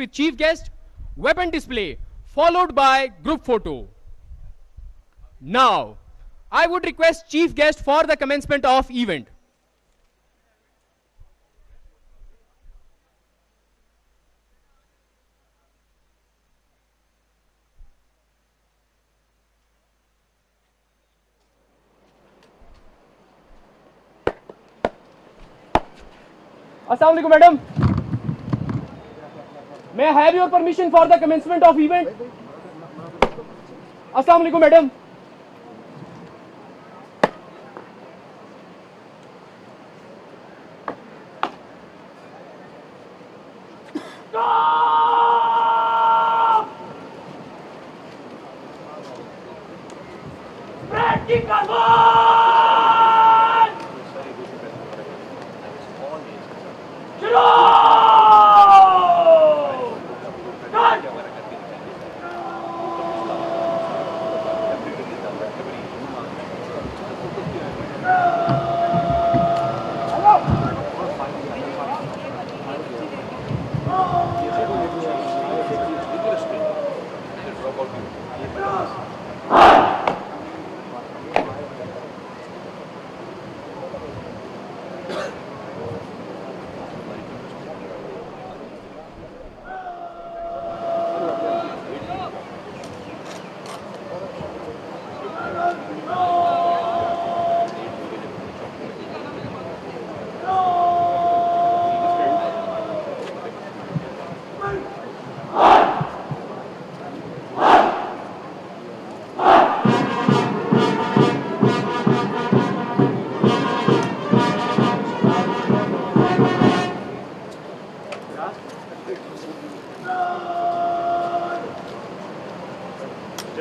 with chief guest, weapon display, followed by group photo. Now, I would request chief guest for the commencement of event. Assalamu alaikum, madam. May I have your permission for the commencement of event? Assalamu alaikum, madam.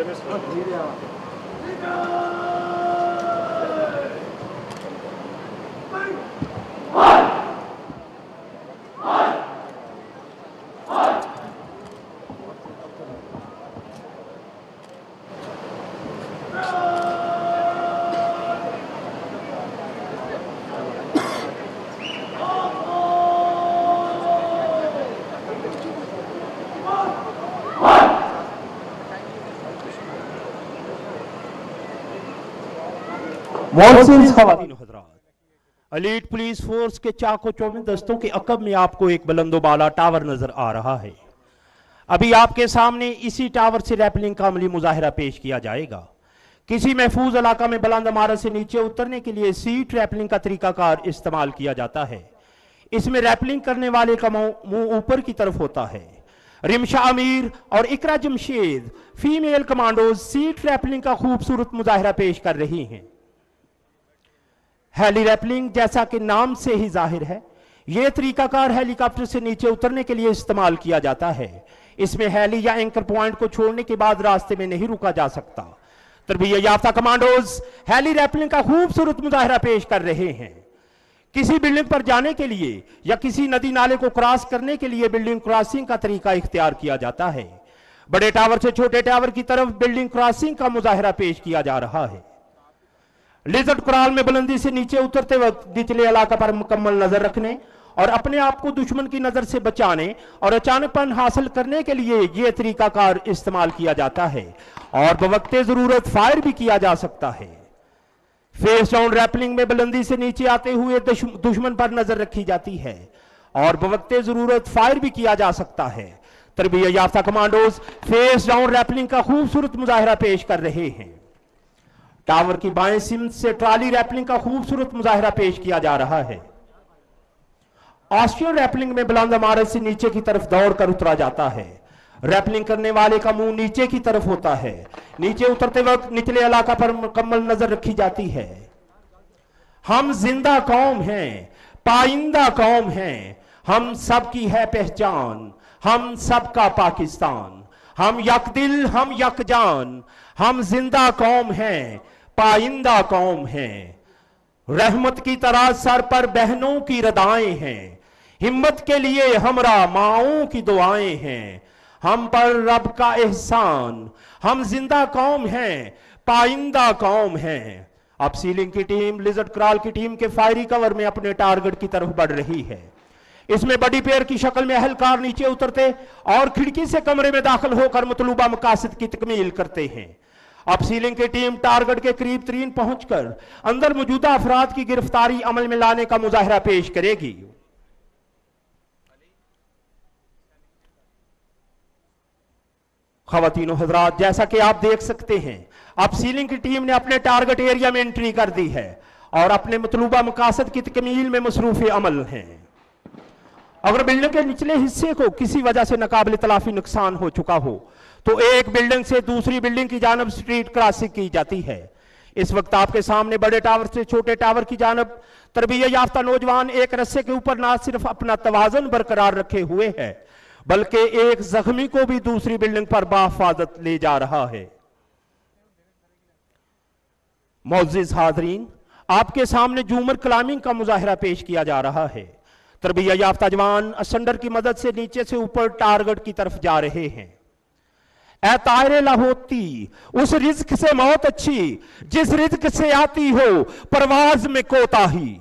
力量！力量！مونسنس خواتین حضرات۔ Elite police force کے چاکو چوبن دستوں کے عقب میں آپ کو ایک بلند و بالا ٹاور نظر آ رہا ہے۔ ابھی آپ کے سامنے اسی ٹاور سے ریپلنگ کا عملی مظاہرہ پیش کیا جائے گا۔ کسی محفوظ علاقہ میں بلند امارہ سے نیچے اترنے کے لیے سیٹ ریپلنگ کا طریقہ کار استعمال کیا جاتا ہے۔ اس میں ریپلنگ کرنے والے کا منہ اوپر کی طرف ہوتا ہے۔ رمشا امیر اور Iqra Jamshed female commandos set rappelling کا خوبصورت مظاہرہ پیش کر رہی ہیں۔ ہیلی ریپلنگ جیسا کہ نام سے ہی ظاہر ہے، یہ طریقہ کار ہیلی کاپٹر سے نیچے اترنے کے لیے استعمال کیا جاتا ہے۔ اس میں ہیلی یا اینکر پوائنٹ کو چھوڑنے کے بعد راستے میں نہیں روکا جا سکتا۔ تربیہ یافتہ کمانڈوز، ہیلی ریپلنگ کا خوبصورت مظاہرہ پیش کر رہے ہیں۔ کسی بلڈنگ پر جانے کے لیے یا کسی ندی نالے کو کراس کرنے کے لیے بلڈنگ کراسنگ کا طریقہ اختیار کیا جاتا ہے۔ بڑے ٹاور سے چھوٹے ٹاور کی طرف بلڈنگ کراسنگ کا مظاہرہ پیش کیا جا رہا ہے۔ لزٹ کرال میں بلندی سے نیچے اترتے وقت نچلے علاقہ پر مکمل نظر رکھنے اور اپنے آپ کو دشمن کی نظر سے بچانے اور اچانک پن حاصل کرنے کے لیے یہ طریقہ کار استعمال کیا جاتا ہے اور بوقت ضرورت فائر بھی کیا جا سکتا ہے۔ فیس ڈاؤن ریپلنگ میں بلندی سے نیچے آتے ہوئے دشمن پر نظر رکھی جاتی ہے اور بوقت ضرورت فائر بھی کیا جا سکتا ہے۔ تربیت یافتہ کمانڈوز فیس ڈاؤن ریپلنگ کا خوبصورت مظاہرہ پیش کر رہے ہیں۔ ٹاور کی بائیں سمت سے ٹرالی ریپلنگ کا خوبصورت مظاہرہ پیش کیا جا رہا ہے۔ آسٹرین ریپلنگ میں بلند امارت سے نیچے کی طرف دوڑ کر اترا جاتا ہے۔ ریپلنگ کرنے والے کا منہ نیچے کی طرف ہوتا ہے۔ نیچے اترتے وقت نچلے علاقہ پر مکمل نظر رکھی جاتی ہے۔ ہم زندہ قوم ہیں، پائندہ قوم ہیں۔ ہم سب کی ہے پہچان، ہم سب کا پاکستان۔ ہم یک دل، ہم یک جان۔ ہم زندہ قوم ہیں۔ پائندہ قوم ہیں۔ رحمت کی طرح سر پر بہنوں کی ردائیں ہیں۔ ہمت کے لیے ہمرا ماؤں کی دعائیں ہیں۔ ہم پر رب کا احسان۔ ہم زندہ قوم ہیں، پائندہ قوم ہیں۔ اب سیلنگ کی ٹیم لزٹ کرال کی ٹیم کے فائری کور میں اپنے ٹارگٹ کی طرف بڑھ رہی ہے۔ اس میں بڑی پیر کی شکل میں اہلکار نیچے اترتے اور کھڑکی سے کمرے میں داخل ہو کر مطلوبہ مقاصد کی تکمیل کرتے ہیں۔ اب سیلنگ کی ٹیم ٹارگٹ کے قریب ترین پہنچ کر اندر موجودہ افراد کی گرفتاری عمل میں لانے کا مظاہرہ پیش کرے گی۔ خواتین و حضرات، جیسا کہ آپ دیکھ سکتے ہیں، اب سیلنگ کی ٹیم نے اپنے ٹارگٹ ایریا میں انٹری کر دی ہے اور اپنے مطلوبہ مقاصد کی تکمیل میں مصروف عمل ہیں۔ اگر بلڈنگ کے نچلے حصے کو کسی وجہ سے ناقابل تلافی نقصان ہو چکا ہو تو ایک بلڈنگ سے دوسری بلڈنگ کی جانب سٹریٹ کراسنگ کی جاتی ہے۔ اس وقت آپ کے سامنے بڑے ٹاور سے چھوٹے ٹاور کی جانب تربیہ یافتہ نوجوان ایک رسے کے اوپر نہ صرف اپنا توازن برقرار رکھے ہوئے ہے، بلکہ ایک زخمی کو بھی دوسری بلڈنگ پر بحفاظت لے جا رہا ہے۔ معزز حاضرین، آپ کے سامنے جومر کلامنگ کا مظاہرہ پیش کیا جا رہا ہے۔ تربیہ یافتہ جوان اسنڈر کی مدد سے نیچے سے اوپر ٹارگٹ کی طرف جا رہے ہیں۔ اے طائر لاہوتی اس رزق سے موت اچھی، جس رزق سے آتی ہو، پرواز میں کوتا ہی۔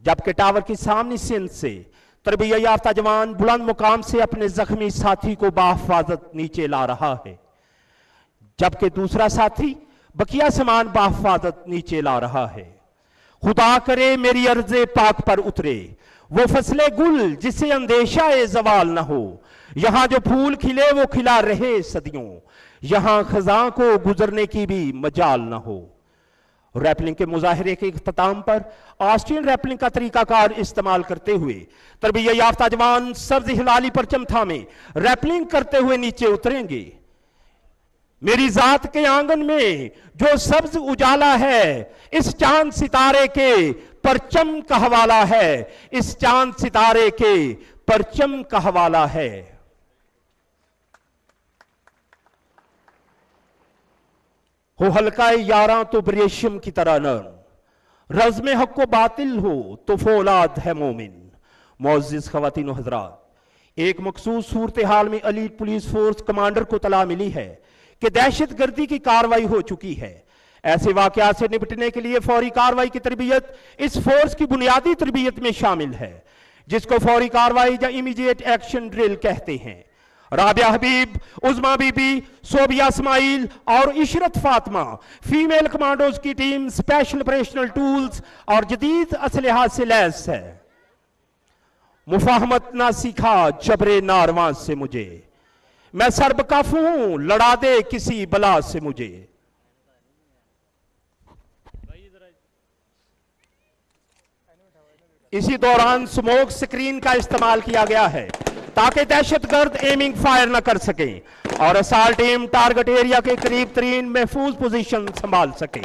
جبکہ ٹاور کی سامنی سندھ سے، تربیہ یافتہ جوان بلند مقام سے اپنے زخمی ساتھی کو باحفاظت نیچے لا رہا ہے۔ جبکہ دوسرا ساتھی بقیہ سامان باحفاظت نیچے لا رہا ہے۔ خدا کرے میری عرض پاک پر اترے، وہ فصل گل جسے اندیشہ زوال نہ ہو۔ یہاں جو پھول کھلے وہ کھلا رہے صدیوں۔ یہاں خزاں کو گزرنے کی بھی مجال نہ ہو۔ ریپلنگ کے مظاہرے کے اختتام پر آسٹرین ریپلنگ کا طریقہ کار استعمال کرتے ہوئے تربیہ یافتہ جوان سبز ہلالی پر چمتھا میں ریپلنگ کرتے ہوئے نیچے اتریں گے۔ میری ذات کے آنگن میں جو سبز اجالا ہے، اس چاند ستارے کے پرچم کا حوالہ ہے۔ اس چاند ستارے کے پرچم کا حوالہ ہے۔ ہو ہلکا یاراں تو بریشم کی طرح نرم۔ رزم حق و باطل ہو تو فولاد ہے مومن۔ معزز خواتین و حضرات، ایک مخصوص صورتحال میں علی پولیس فورس کمانڈر کو طلاع ملی ہے کہ دہشت گردی کی کاروائی ہو چکی ہے۔ ایسے واقعات سے نپٹنے کے لیے فوری کاروائی کی تربیت اس فورس کی بنیادی تربیت میں شامل ہے، جس کو فوری کاروائی یا امیجیٹ ایکشن ڈرل کہتے ہیں۔ رابعہ حبیب عزمہ بی بی، صوبیہ اسماعیل اور عشرت فاطمہ فیمیل کمانڈوز کی ٹیم سپیشل اپریشنل ٹولز اور جدید اسلحہ سے۔ لیس ہے مفاہمت نہ سیکھا جبر ناروان سے مجھے۔ میں سرب کف ہوں، لڑا دے کسی بلا سے مجھے۔ اسی دوران سموک سکرین کا استعمال کیا گیا ہے۔ تاکہ دہشت گرد ایمنگ فائر نہ کر سکیں اور اسال ٹیم ٹارگٹ ایریا کے قریب ترین محفوظ پوزیشن سنبھال سکے۔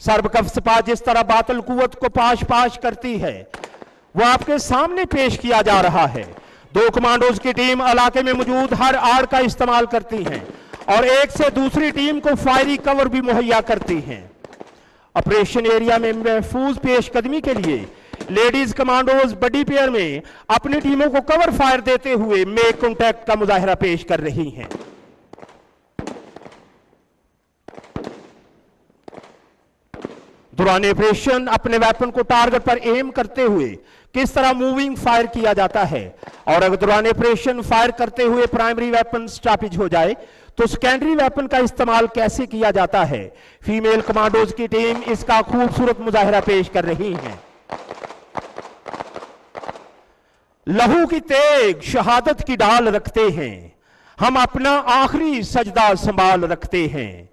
سرب کف سپا جس طرح باطل قوت کو پاش پاش کرتی ہے، وہ آپ کے سامنے پیش کیا جا رہا ہے۔ دو کمانڈوز کی ٹیم علاقے میں موجود ہر آڑ کا استعمال کرتی ہیں اور ایک سے دوسری ٹیم کو فائری کور بھی مہیا کرتی ہیں۔ اپریشن ایریا میں محفوظ پیش قدمی کے لیے لیڈیز کمانڈوز بڑی پیئر میں اپنی ٹیموں کو کور فائر دیتے ہوئے میک کنٹیکٹ کا مظاہرہ پیش کر رہی ہیں۔ دوران اپریشن اپنے ویپن کو ٹارگٹ پر ایم کرتے ہوئے کس طرح موونگ فائر کیا جاتا ہے؟ اور اگر دوران اپریشن فائر کرتے ہوئے پرائمری ویپن سٹاپج ہو جائے، تو سیکنڈری ویپن کا استعمال کیسے کیا جاتا ہے؟ فیمیل کمانڈوز کی ٹیم اس کا خوبصورت مظاہرہ پیش کر رہی ہیں۔ لہو کی تیگ شہادت کی ڈال رکھتے ہیں۔ ہم اپنا آخری سجدہ سنبھال رکھتے ہیں۔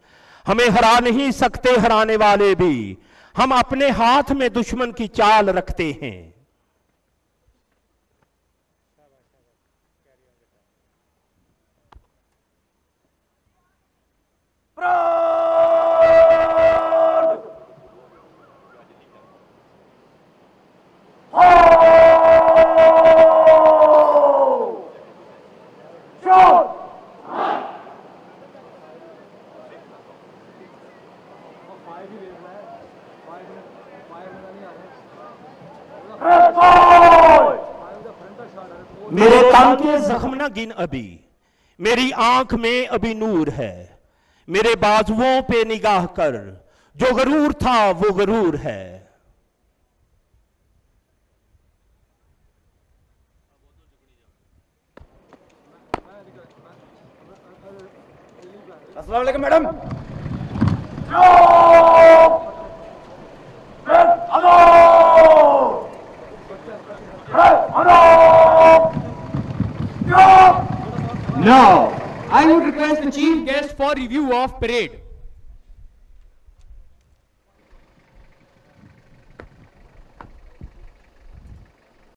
ہمیں ہرا نہیں سکتے ہرانے والے بھی۔ ہم اپنے ہاتھ میں دشمن کی چال رکھتے ہیں۔ میرے گن ابھی۔ میری آنکھ میں ابھی نور ہے۔ میرے بازووں پہ نگاہ کر۔ جو غرور تھا وہ غرور ہے۔ السلام علیکم madam. Now, I would request the chief Guest for review of parade.